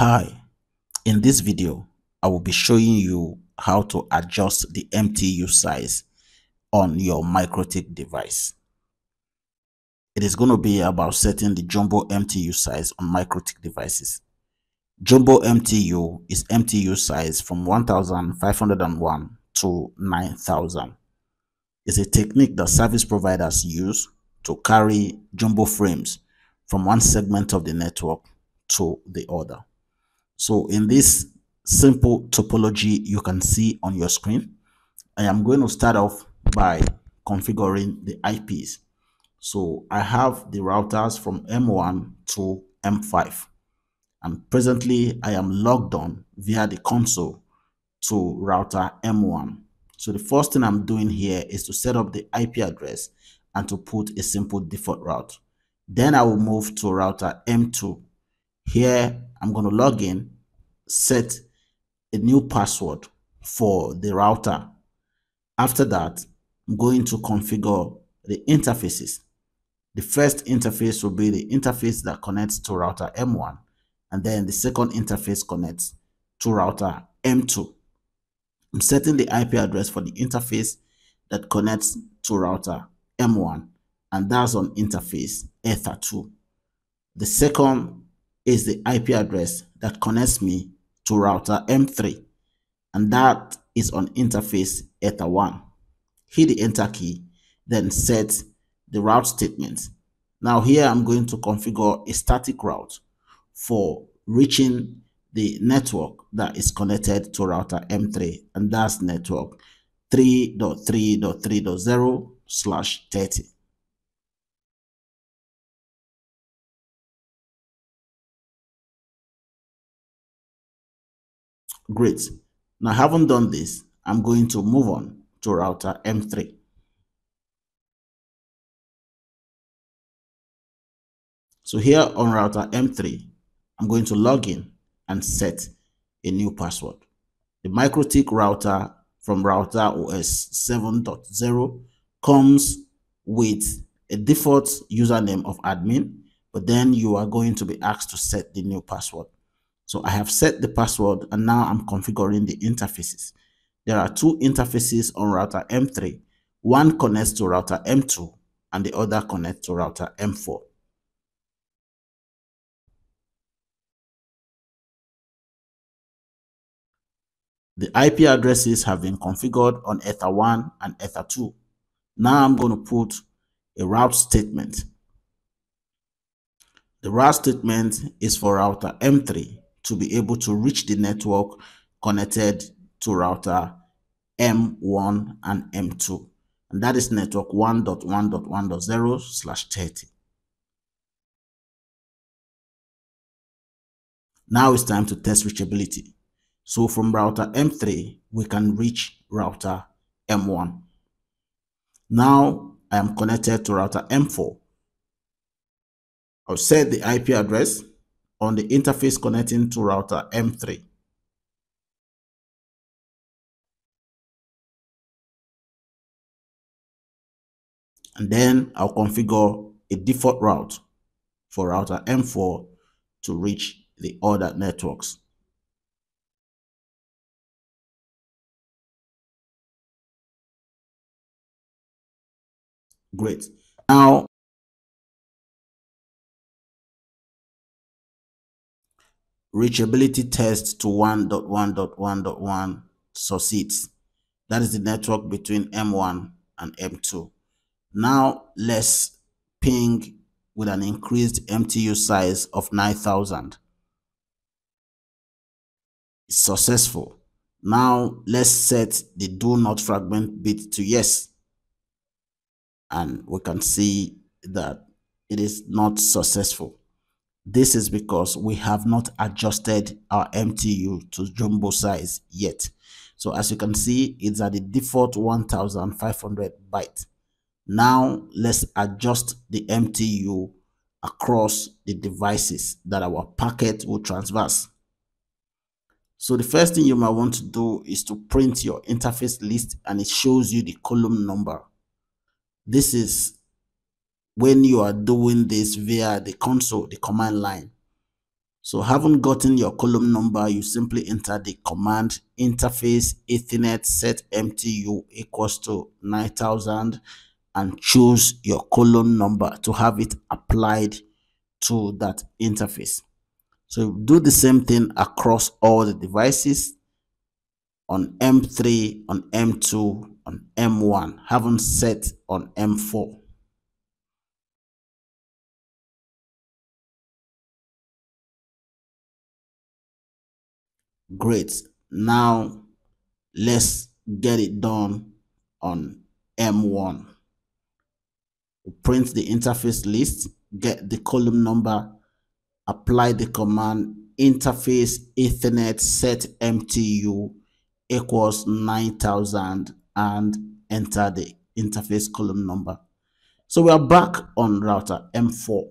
Hi, in this video, I will be showing you how to adjust the MTU size on your MikroTik device. It is going to be about setting the jumbo MTU size on MikroTik devices. Jumbo MTU is MTU size from 1501 to 9000. It's a technique that service providers use to carry jumbo frames from one segment of the network to the other. So in this simple topology you can see on your screen, I am going to start off by configuring the IPs. So I have the routers from M1 to M5 and presently I am logged on via the console to router M1. So the first thing I'm doing here is to set up the IP address and to put a simple default route. Then I will move to router M2. Here I'm going to log in, set a new password for the router. After that, I'm going to configure the interfaces. The first interface will be the interface that connects to router M1 and then the second interface connects to router M2. I'm setting the IP address for the interface that connects to router M1 and that's on interface Ether2. The second is the IP address that connects me to router M3 and that is on interface Ether1. Hit the enter key, then set the route statement. Now here I'm going to configure a static route for reaching the network that is connected to router M3 and that's network 3.3.3.0 slash 30. Great. Now, having done this, I'm going to move on to router M3. So here on router M3, I'm going to log in and set a new password. The MikroTik router from router OS 7.0 comes with a default username of admin, but then you are going to be asked to set the new password. So I have set the password and now I'm configuring the interfaces. There are two interfaces on router M3. One connects to router M2 and the other connects to router M4. The IP addresses have been configured on Ether1 and Ether2. Now I'm going to put a route statement. The route statement is for router M3 to be able to reach the network connected to router M1 and M2. And that is network 1.1.1.0 slash 30. Now it's time to test reachability. So from router M3, we can reach router M1. Now I am connected to router M4. I'll set the IP address on the interface connecting to router M3. And then I'll configure a default route for router M4 to reach the other networks. Great. Now reachability test to 1.1.1.1 succeeds. That is the network between M1 and M2. Now let's ping with an increased MTU size of 9000. It's successful. Now let's set the do not fragment bit to yes. And we can see that it is not successful. This is because we have not adjusted our MTU to jumbo size yet. So as you can see, it's at the default 1500 byte. Now let's adjust the MTU across the devices that our packet will transverse. So the first thing you might want to do is to print your interface list and it shows you the column number. This is when you are doing this via the console, the command line. So having gotten your column number, you simply enter the command interface ethernet set MTU equals to 9000 and choose your column number to have it applied to that interface. So do the same thing across all the devices on M3, on M2, on M1, haven't set on M4. Great. Now let's get it done on M1. Print the interface list, get the column number, apply the command interface ethernet set mtu equals 9000 and enter the interface column number. So we are back on router M4.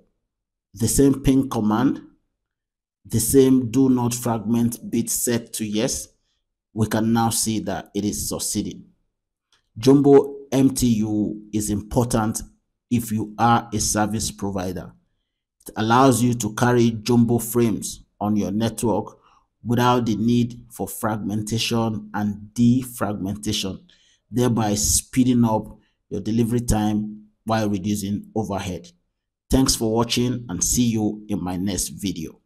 The same ping command, the same do not fragment bit set to yes. We can now see that it is succeeding. Jumbo MTU is important if you are a service provider It allows you to carry jumbo frames on your network without the need for fragmentation and defragmentation, thereby speeding up your delivery time while reducing overhead. Thanks for watching and see you in my next video.